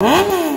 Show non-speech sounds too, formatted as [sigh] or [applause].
[gasps] Ah!